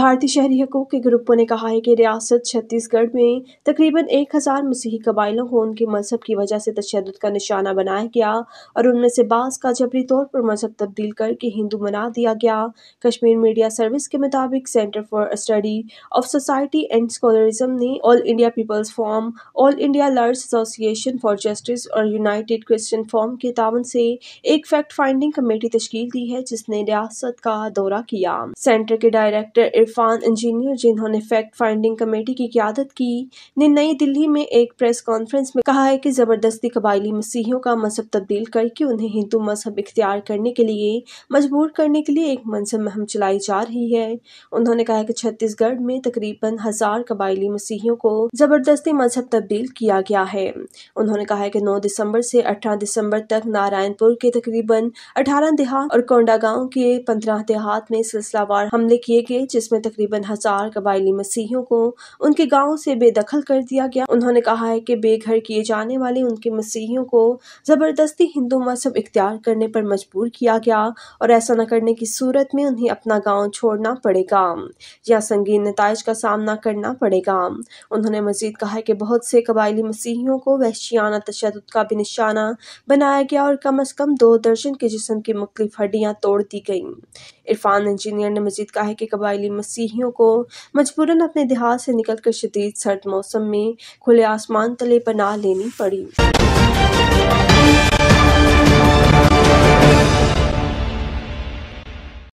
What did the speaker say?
भारतीय शहरी हकूक के ग्रुपों ने कहा है कि रियासत छत्तीसगढ़ में तकरीबन एक हज़ार मसीही कबाइलों को उनके मज़हब की वजह से तशद का निशाना बनाया गया और उनमें से बास का जबरी तौर पर मज़हब तब्दील करके हिंदू बना दिया गया। कश्मीर मीडिया सर्विस के मुताबिक centre for study of society and secularism ने all India peoples forum, all India lawyers association for justice और यूनाइटेड क्रिश्चियन फॉर्म के तावन से एक फैक्ट फाइंडिंग कमेटी तश्कील दी है, जिसने रियासत का दौरा किया। सेंटर के डायरेक्टर इरफान इंजीनियर जिन्होंने फैक्ट फाइंडिंग कमेटी की क्यादत की, ने नई दिल्ली में एक प्रेस कॉन्फ्रेंस में कहा है कि ज़बरदस्ती कबायली मसीहियों का मज़हब तब्दील करके उन्हें हिंदू मज़हब इख्तियार करने के लिए, मजबूर करने के लिए एक मनसब महम चलाई जा रही है। उन्होंने कहा कि छत्तीसगढ़ में तकरीबन हज़ार कबायली मसीहियों को ज़बरदस्ती मज़हब तब्दील किया गया है। उन्होंने कहा है कि 9 दिसंबर से 18 दिसंबर तक नारायणपुर के तकरीबन 18 देहात और कोंडागांव के 15 देहात में सिलसिलावार हमले किए गए, जिसमें तकरीबन हज़ार कबायली मसीहियों को उनके गाँव से बेदखल कर दिया गया। उन्होंने कहा है कि बेघर किए जाने वाले उनके मसीहियों को ज़बरदस्ती हिंदू मज़हब इख्तियार करने पर मजबूर किया गया और ऐसा न करने की सूरत में उन्हें अपना गाँव छोड़ना पड़ेगा या संगीन नतज का सामना करना पड़ेगा। उन्होंने मजीद कहा है कि बहुत से कबायली मसीहियों को वहशियाना तशद का भी निशाना बनाया गया और कम अज कम दो दर्जन के जिसम की मुख्तलिफ़ हड्डियाँ तोड़ दी गई। इरफान इंजीनियर ने मजीद कहा है कि कबायली मसीहियों को मजबूरन अपने देहात से निकलकर शदीद सर्द मौसम में खुले आसमान तले पनाह लेनी पड़ी।